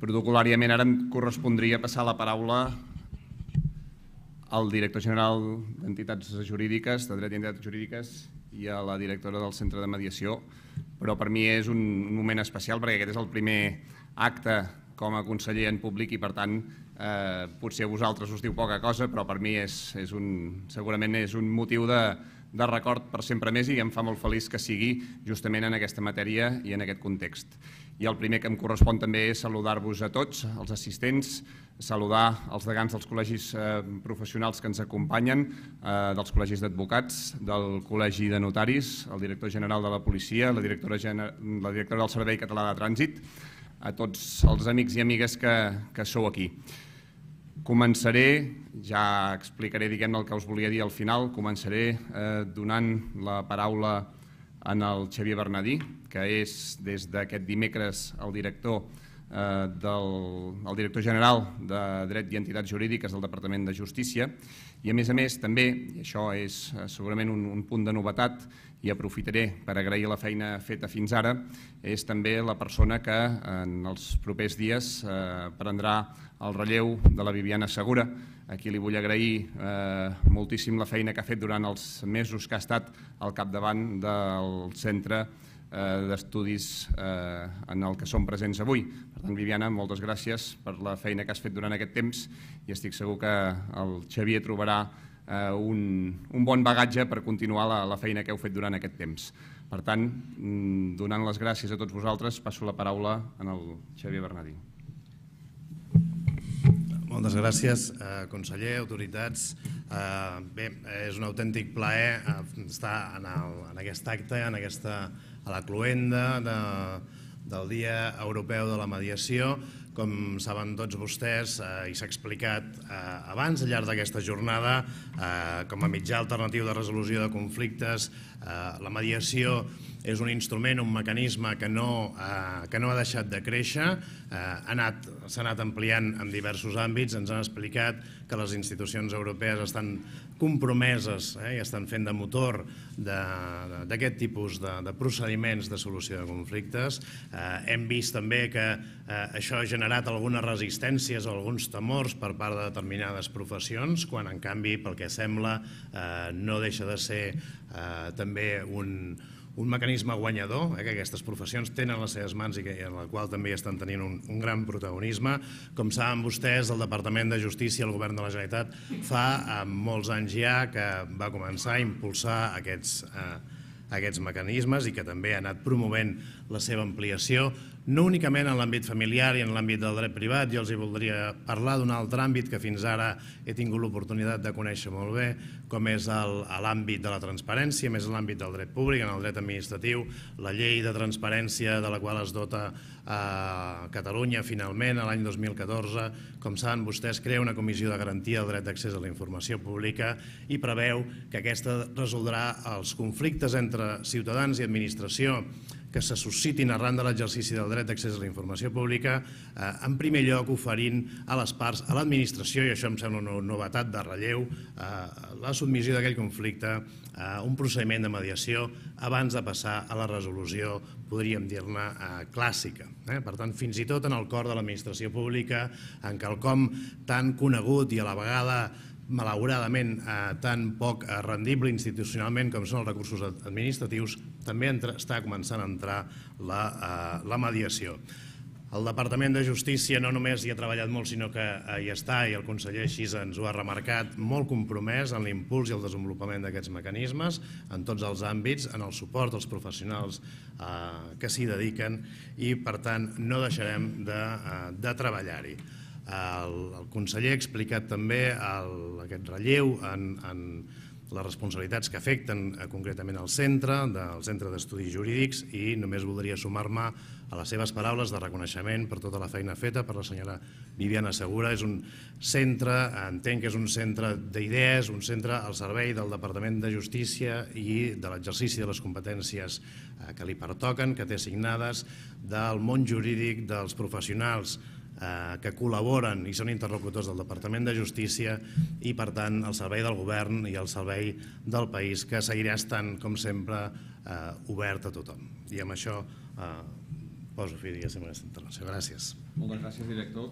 Protocolàriament ara em correspondria passar la paraula al director general d'Entitats Jurídiques, de Dret i Entitats Jurídiques i a la directora del Centre de Mediació, però per mi és un moment especial perquè aquest és el primer acte com a conseller en públic i per tant eh, potser a vosaltres us diu poca cosa però per mi és, és un, segurament és un motiu de, de record per sempre més i em fa molt feliç que sigui justament en aquesta matèria i en aquest context. I el primer que em correspon també és saludar-vos a tots, els assistents, saludar els degans dels col·legis eh, professionals que ens acompanyen, eh, dels col·legis d'advocats, del Col·legi de Notaris, el director general de la Policia, la directora, la directora del Servei Català de Trànsit, a tots els amics i amigues que, que sou aquí. Començaré, ja explicaré diguem el que us volia dir al final, començaré eh, donant la paraula en el Xavier Bernadí, que és des d'aquest dimecres el director eh, del el director general de Dret i Entitats Jurídiques del Departament de Justícia. I a més a més també, i això és eh, segurament un, un punt de novetat i aprofitaré per agrair la feina feta fins ara, és també la persona que en els propers dies eh, prendrà el relleu de la Viviana Segura, a qui li vull agrair eh, moltíssim la feina que ha fet durant els mesos que ha estat al capdavant del centre eh, d'estudis eh, en el que som presents avui. Per tant, Viviana, moltes gràcies per la feina que has fet durant aquest temps i estic segur que el Xavier trobarà eh, un, un bon bagatge per continuar la, la feina que heu fet durant aquest temps. Per tant, mm, donant les gràcies a tots vosaltres, passo la paraula en el Xavier Bernadí. Moltes gràcies, eh, conseller, autoritats. Eh, bé, és un autèntic plaer eh, estar en, el, en aquest acte, en aquesta, a la cluenda de, del Dia Europeu de la Mediació. Com saben tots vostès, eh, i s'ha explicat eh, abans, al llarg d'aquesta jornada, eh, com a mitjà alternatiu de resolució de conflictes, eh, la mediació és un instrument, un mecanisme que no, eh, que no ha deixat de créixer, eh, s'ha anat, anat ampliant en diversos àmbits, ens han explicat que les institucions europees estan compromeses eh, i estan fent de motor d'aquest tipus de, de procediments de solució de conflictes. Eh, hem vist també que eh, això ha generat algunes resistències o alguns temors per part de determinades professions, quan en canvi, pel que sembla, eh, no deixa de ser eh, també un, un mecanisme guanyador, eh, que aquestes professions tenen les seves mans i que, en la qual també estan tenint un, un gran protagonisme. Com saben vostès, el Departament de Justícia, el Govern de la Generalitat, fa eh, molts anys ja que va començar a impulsar aquests, eh, aquests mecanismes i que també ha anat promovent la seva ampliació no únicament en l'àmbit familiar i en l'àmbit del dret privat, jo els hi voldria parlar d'un altre àmbit que fins ara he tingut l'oportunitat de conèixer molt bé, com és l'àmbit de la transparència, més l'àmbit del dret públic, en el dret administratiu, la llei de transparència de la qual es dota a eh, Catalunya finalment l'any 2014, com saben vostès, crea una comissió de garantia del dret d'accés a la informació pública i preveu que aquesta resoldrà els conflictes entre ciutadans i administració que se suscitin arran de l'exercici del dret d'accés a la informació pública, eh, en primer lloc oferint a les parts, a l'administració, i això em sembla una novetat de relleu, eh, la submissió d'aquell conflicte a un procediment de mediació abans de passar a la resolució, podríem dir-ne, eh, clàssica. Eh? Per tant, fins i tot en el cor de l'administració pública, en quelcom tan conegut i a la vegada malauradament eh, tan poc eh, rendible institucionalment com són els recursos administratius, també entra, està començant a entrar la, eh, la mediació. El Departament de Justícia no només hi ha treballat molt, sinó que eh, hi està, i el conseller així ens ho ha remarcat, molt compromès en l'impuls i el desenvolupament d'aquests mecanismes, en tots els àmbits, en el suport als professionals eh, que s'hi dediquen i, per tant, no deixarem de, eh, de treballar-hi. El, el conseller ha explicat també el, aquest relleu en, en les responsabilitats que afecten eh, concretament al centre, del Centre d'Estudis Jurídics i només voldria sumar-me a les seves paraules de reconeixement per tota la feina feta per la senyora Viviana Segura. És un centre, entenc que és un centre d'idees, un centre al servei del Departament de Justícia i de l'exercici de les competències eh, que li pertoquen, que té assignades del món jurídic, dels professionals eh, que col·laboren i són interlocutors del Departament de Justícia i, per tant, el servei del govern i el servei del país, que seguirà estant, com sempre, eh, obert a tothom. I amb això eh, poso fi, diguéssim, a aquesta intervenció. Gràcies. Moltes gràcies, director.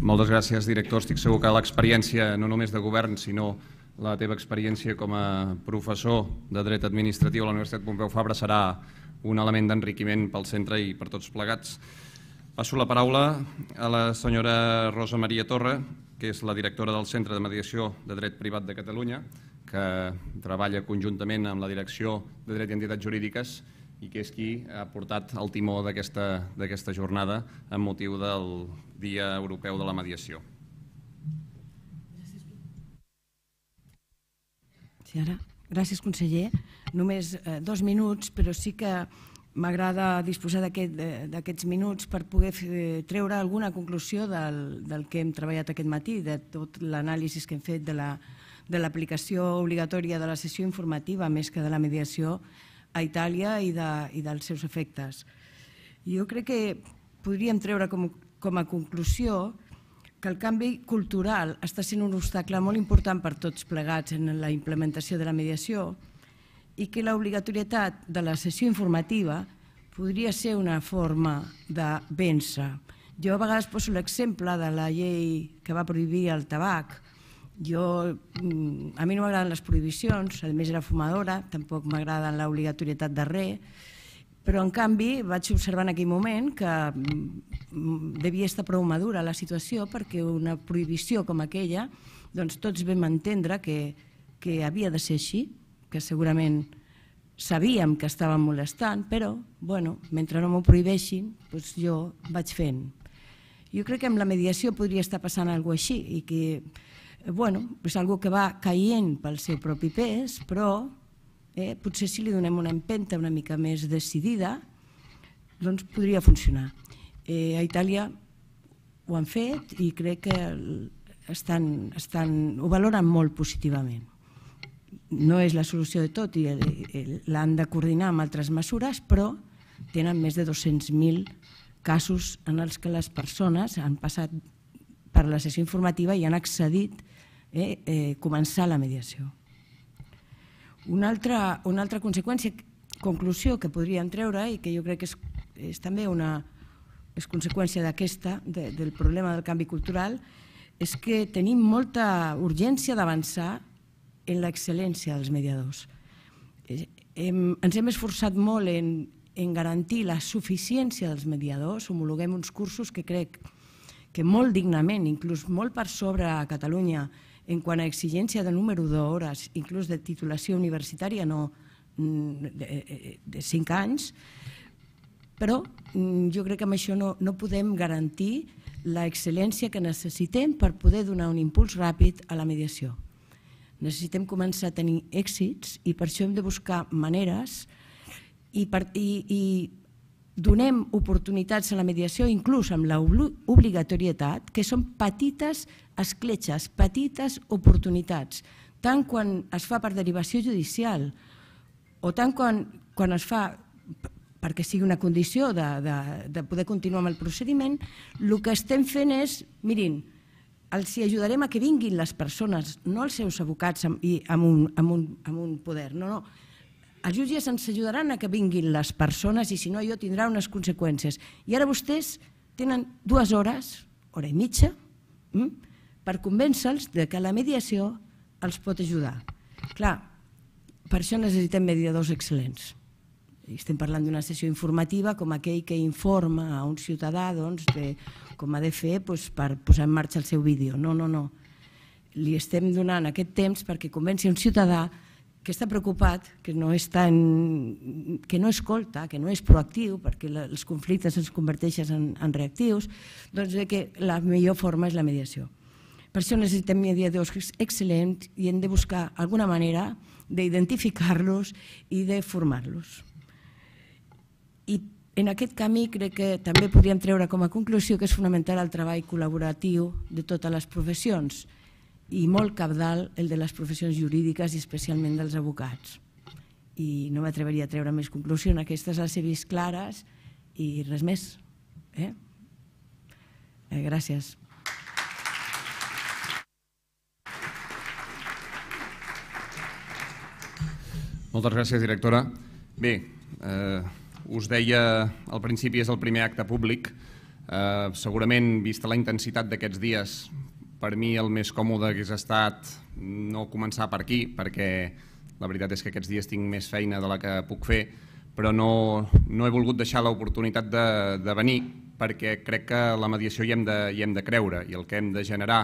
Moltes gràcies, director. Estic segur que l'experiència, no només de govern, sinó la teva experiència com a professor de dret administratiu a la Universitat Pompeu Fabra serà un element d'enriquiment pel centre i per tots plegats. Passo la paraula a la senyora Rosa Maria Torra, que és la directora del Centre de Mediació de Dret Privat de Catalunya, que treballa conjuntament amb la Direcció de Dret i Entitats Jurídiques i que és qui ha portat el timó d'aquesta jornada amb motiu del Dia Europeu de la Mediació. Ara. Gràcies, conseller. Només eh, dos minuts, però sí que m'agrada disposar d'aquests aquest, minuts per poder treure alguna conclusió del, del que hem treballat aquest matí, de tot l'anàlisi que hem fet de l'aplicació la, obligatòria de la sessió informativa més que de la mediació a Itàlia i, de, i dels seus efectes. Jo crec que podríem treure com, com a conclusió que el canvi cultural està sent un obstacle molt important per tots plegats en la implementació de la mediació i que l'obligatorietat de la sessió informativa podria ser una forma de vèncer. Jo a vegades poso l'exemple de la llei que va prohibir el tabac, jo, mm, a mi no m'agraden les prohibicions, a més era fumadora, tampoc m'agraden l'obligatorietat de res, però en canvi vaig observar en aquell moment que mm, devia estar prou madura la situació perquè una prohibició com aquella, doncs tots vam entendre que, que havia de ser així, que segurament sabíem que estàvem molestant, però, bueno, mentre no m'ho prohibeixin, doncs jo vaig fent. Jo crec que amb la mediació podria estar passant alguna així i que bueno, és algo que va caient pel seu propi pes, però eh, potser si li donem una empenta una mica més decidida, doncs podria funcionar. Eh, a Itàlia ho han fet i crec que estan, estan, ho valoren molt positivament. No és la solució de tot i l'han de coordinar amb altres mesures, però tenen més de 200.000 casos en els que les persones han passat per la sessió informativa i han accedit eh, eh, començar la mediació. Una altra, una altra conseqüència, conclusió que podríem treure i que jo crec que és, és també una és conseqüència d'aquesta, de, del problema del canvi cultural, és que tenim molta urgència d'avançar en l'excel·lència dels mediadors. Eh, hem, ens hem esforçat molt en, en garantir la suficiència dels mediadors, homologuem uns cursos que crec que molt dignament, inclús molt per sobre a Catalunya, en quant a exigència de número d'hores, inclús de titulació universitària, no mm, de, eh, de cinc anys, però mm, jo crec que amb això no, no podem garantir la excel·lència que necessitem per poder donar un impuls ràpid a la mediació. Necessitem començar a tenir èxits i per això hem de buscar maneres i, per, i, i donem oportunitats a la mediació, inclús amb l'obligatorietat, que són petites escletxes, petites oportunitats, tant quan es fa per derivació judicial o tant quan, quan es fa perquè sigui una condició de, de, de poder continuar amb el procediment, el que estem fent és, mirin, els ajudarem a que vinguin les persones, no els seus abocats amb, i amb, un, amb, un, amb un poder, no, no, els jutges ens ajudaran a que vinguin les persones i si no allò tindrà unes conseqüències. I ara vostès tenen dues hores, hora i mitja, hm, per convèncer-los que la mediació els pot ajudar. Clar, per això necessitem mediadors excel·lents. Estem parlant d'una sessió informativa com aquell que informa a un ciutadà doncs, de com ha de fer doncs, per posar en marxa el seu vídeo. No, no, no. Li estem donant aquest temps perquè convenci un ciutadà que està preocupat, que no, és tan, que no escolta, que no és proactiu, perquè els conflictes es converteixen en, en reactius, doncs que la millor forma és la mediació. Per això necessitem mediadors excel·lents i hem de buscar alguna manera d'identificar-los i de formar-los. I en aquest camí crec que també podríem treure com a conclusió que és fonamental el treball col·laboratiu de totes les professions, i molt capdalt el de les professions jurídiques i especialment dels advocats. I no m'atreveria a treure més conclusió, aquestes les he vist clares i res més. Eh? Eh, gràcies. Moltes gràcies, directora. Bé, eh, us deia al principi és el primer acte públic. Eh, segurament, vista la intensitat d'aquests dies, per mi el més còmode hagués estat no començar per aquí, perquè la veritat és que aquests dies tinc més feina de la que puc fer, però no, no he volgut deixar l'oportunitat de, de venir perquè crec que la mediació hi hem, de, hem de creure i el que hem de generar,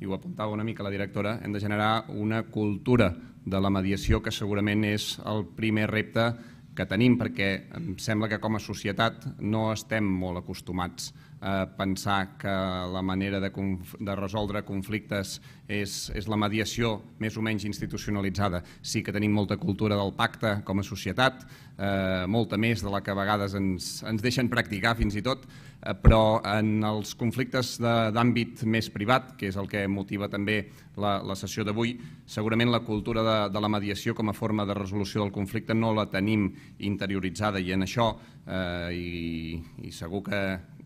i ho apuntava una mica la directora, hem de generar una cultura de la mediació que segurament és el primer repte que tenim perquè em sembla que com a societat no estem molt acostumats a pensar que la manera de, de resoldre conflictes és, és la mediació més o menys institucionalitzada. Sí que tenim molta cultura del pacte com a societat, eh, molta més de la que a vegades ens, ens deixen practicar fins i tot, eh, però en els conflictes d'àmbit més privat, que és el que motiva també la, la sessió d'avui, segurament la cultura de, de la mediació com a forma de resolució del conflicte no la tenim interioritzada i en això, eh, i, i segur que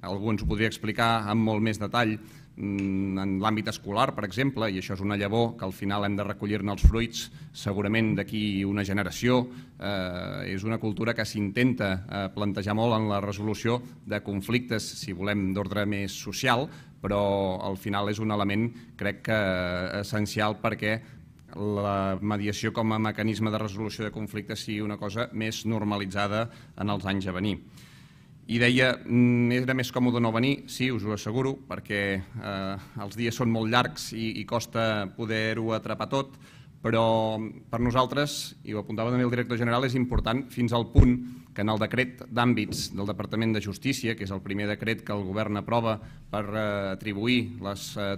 algú ens ho podria explicar amb molt més detall mm, en l'àmbit escolar, per exemple, i això és una llavor que al final hem de recollir-ne els fruits, segurament d'aquí una generació. Eh, és una cultura que s'intenta eh, plantejar molt en la resolució de conflictes, si volem, d'ordre més social, però al final és un element, crec que, essencial perquè la mediació com a mecanisme de resolució de conflictes sigui una cosa més normalitzada en els anys a venir i deia, mm, era més còmode no venir, sí, us ho asseguro, perquè eh, els dies són molt llargs i, i costa poder-ho atrapar tot, però per nosaltres, i ho apuntava també el director general, és important fins al punt que en el decret d'àmbits del Departament de Justícia, que és el primer decret que el govern aprova per eh, atribuir les eh,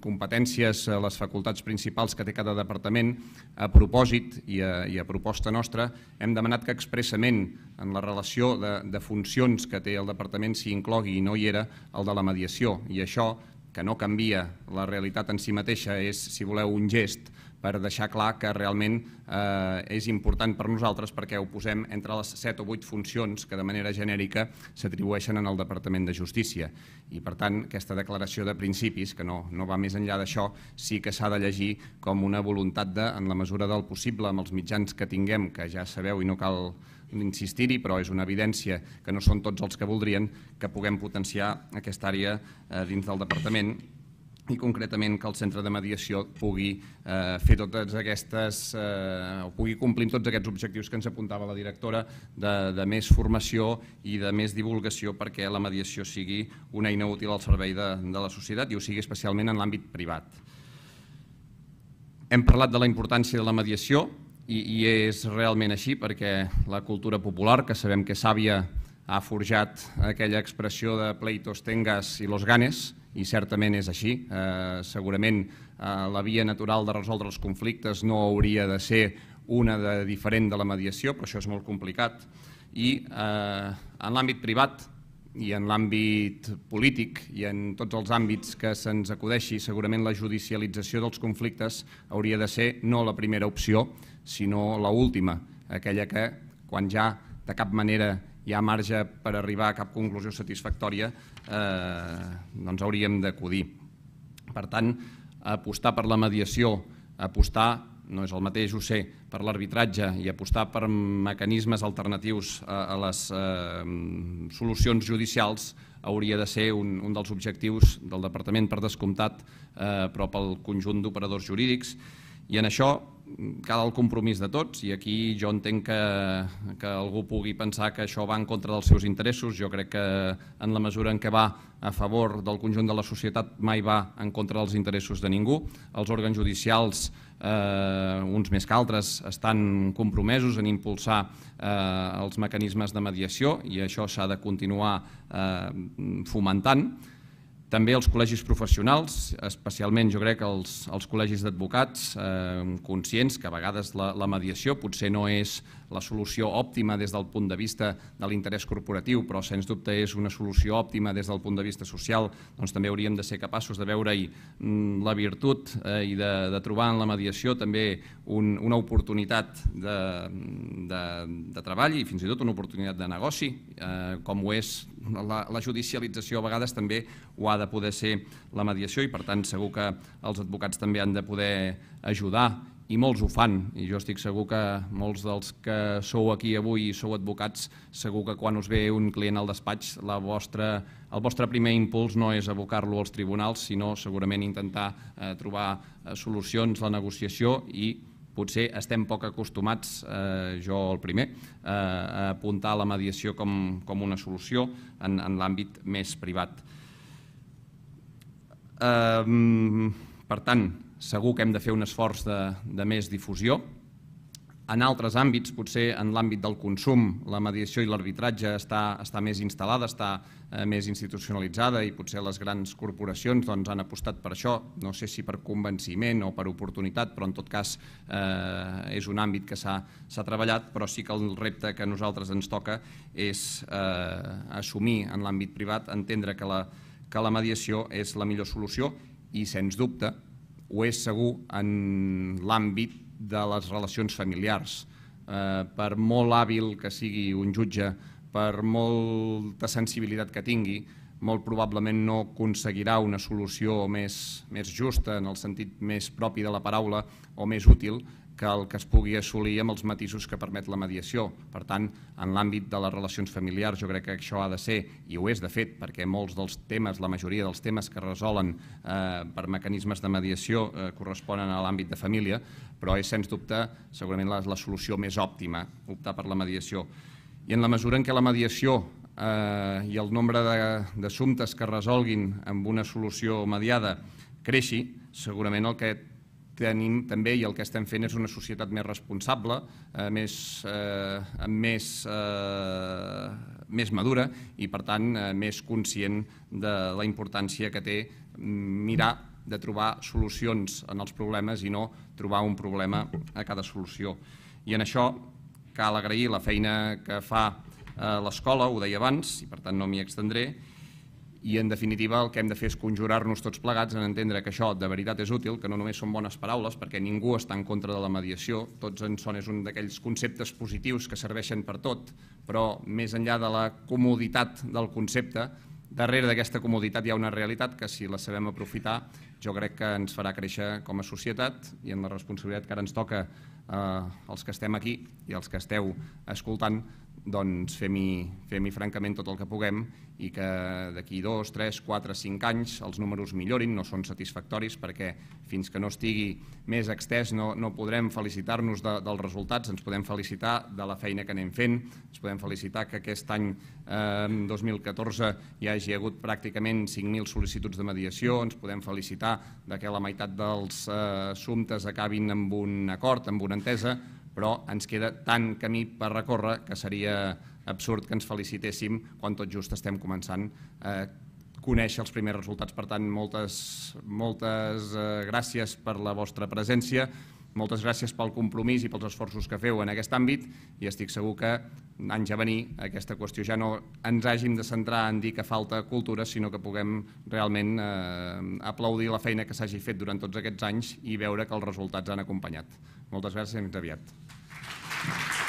competències, eh, les facultats principals que té cada departament, a propòsit i a, i a proposta nostra, hem demanat que expressament en la relació de, de funcions que té el departament s'hi inclogui i no hi era el de la mediació. I això, que no canvia la realitat en si mateixa, és, si voleu, un gest per deixar clar que realment eh, és important per nosaltres perquè ho posem entre les 7 o 8 funcions que de manera genèrica s'atribueixen en el Departament de Justícia. I per tant, aquesta declaració de principis, que no, no va més enllà d'això, sí que s'ha de llegir com una voluntat de, en la mesura del possible, amb els mitjans que tinguem, que ja sabeu i no cal insistir-hi, però és una evidència que no són tots els que voldrien, que puguem potenciar aquesta àrea eh, dins del departament i concretament que el centre de mediació pugui eh, fer totes aquestes, eh, o pugui complir tots aquests objectius que ens apuntava la directora de, de més formació i de més divulgació perquè la mediació sigui una eina útil al servei de, de la societat i ho sigui especialment en l'àmbit privat. Hem parlat de la importància de la mediació i, i és realment així perquè la cultura popular, que sabem que Sàvia ha forjat aquella expressió de pleitos tengas i los ganes, i certament és així. Eh, segurament eh, la via natural de resoldre els conflictes no hauria de ser una de diferent de la mediació, però això és molt complicat. I eh, en l'àmbit privat i en l'àmbit polític i en tots els àmbits que se'ns acudeixi, segurament la judicialització dels conflictes hauria de ser no la primera opció, sinó la última, aquella que, quan ja de cap manera hi ha marge per arribar a cap conclusió satisfactòria, eh, doncs hauríem d'acudir. Per tant, apostar per la mediació, apostar, no és el mateix, ho sé, per l'arbitratge i apostar per mecanismes alternatius a, les eh, solucions judicials hauria de ser un, un dels objectius del Departament per descomptat, eh, però pel conjunt d'operadors jurídics. I en això cal el compromís de tots i aquí jo entenc que, que algú pugui pensar que això va en contra dels seus interessos. Jo crec que en la mesura en què va a favor del conjunt de la societat mai va en contra dels interessos de ningú. Els òrgans judicials, eh, uns més que altres, estan compromesos en impulsar eh, els mecanismes de mediació i això s'ha de continuar eh, fomentant. També els col·legis professionals, especialment jo crec els, els col·legis d'advocats, eh, conscients que a vegades la, la mediació potser no és la solució òptima des del punt de vista de l'interès corporatiu, però sens dubte és una solució òptima des del punt de vista social, doncs també hauríem de ser capaços de veure-hi mm, la virtut eh, i de, de trobar en la mediació també un, una oportunitat de, de, de treball i fins i tot una oportunitat de negoci, eh, com ho és la, la judicialització a vegades també ho ha de poder ser la mediació i per tant segur que els advocats també han de poder ajudar i molts ho fan, i jo estic segur que molts dels que sou aquí avui i sou advocats, segur que quan us ve un client al despatx, la vostra, el vostre primer impuls no és abocar-lo als tribunals, sinó segurament intentar eh, trobar eh, solucions, la negociació i potser estem poc acostumats, eh, jo el primer, eh, a apuntar la mediació com, com una solució en, en l'àmbit més privat. Eh, per tant, segur que hem de fer un esforç de, de més difusió. En altres àmbits, potser en l'àmbit del consum, la mediació i l'arbitratge està, està més instal·lada, està eh, més institucionalitzada i potser les grans corporacions doncs, han apostat per això, no sé si per convenciment o per oportunitat, però en tot cas eh, és un àmbit que s'ha treballat, però sí que el repte que a nosaltres ens toca és eh, assumir en l'àmbit privat, entendre que la, que la mediació és la millor solució i, sens dubte, ho és segur en l'àmbit de les relacions familiars. Eh, per molt hàbil que sigui un jutge, per molta sensibilitat que tingui, molt probablement no aconseguirà una solució més, més justa, en el sentit més propi de la paraula, o més útil, que el que es pugui assolir amb els matisos que permet la mediació. Per tant, en l'àmbit de les relacions familiars jo crec que això ha de ser, i ho és de fet, perquè molts dels temes, la majoria dels temes que resolen eh, per mecanismes de mediació eh, corresponen a l'àmbit de família, però és sens dubte segurament la, la solució més òptima, optar per la mediació. I en la mesura en què la mediació eh, i el nombre d'assumptes que resolguin amb una solució mediada creixi, segurament el que tenim també i el que estem fent és una societat més responsable, eh, més, eh, més, eh, més madura i, per tant, eh, més conscient de la importància que té mirar de trobar solucions en els problemes i no trobar un problema a cada solució. I en això cal agrair la feina que fa eh, l'escola, ho deia abans, i per tant no m'hi extendré, i en definitiva el que hem de fer és conjurar-nos tots plegats en entendre que això de veritat és útil, que no només són bones paraules, perquè ningú està en contra de la mediació, tots en són és un d'aquells conceptes positius que serveixen per tot, però més enllà de la comoditat del concepte, darrere d'aquesta comoditat hi ha una realitat que si la sabem aprofitar jo crec que ens farà créixer com a societat i en la responsabilitat que ara ens toca eh, els que estem aquí i els que esteu escoltant doncs fem-hi fem, francament tot el que puguem i que d'aquí dos, tres, quatre, cinc anys els números millorin, no són satisfactoris perquè fins que no estigui més extès no, no podrem felicitar-nos de, dels resultats, ens podem felicitar de la feina que anem fent, ens podem felicitar que aquest any eh, 2014 hi hagi hagut pràcticament 5.000 sol·licituds de mediació, ens podem felicitar de que la meitat dels eh, assumptes acabin amb un acord, amb una entesa, però ens queda tant camí per recórrer que seria absurd que ens felicitéssim quan tot just estem començant a conèixer els primers resultats. Per tant, moltes, moltes eh, gràcies per la vostra presència, moltes gràcies pel compromís i pels esforços que feu en aquest àmbit i estic segur que anys a venir aquesta qüestió ja no ens hàgim de centrar en dir que falta cultura, sinó que puguem realment eh, aplaudir la feina que s'hagi fet durant tots aquests anys i veure que els resultats han acompanyat. Moltes gràcies i fins aviat. Gràcies.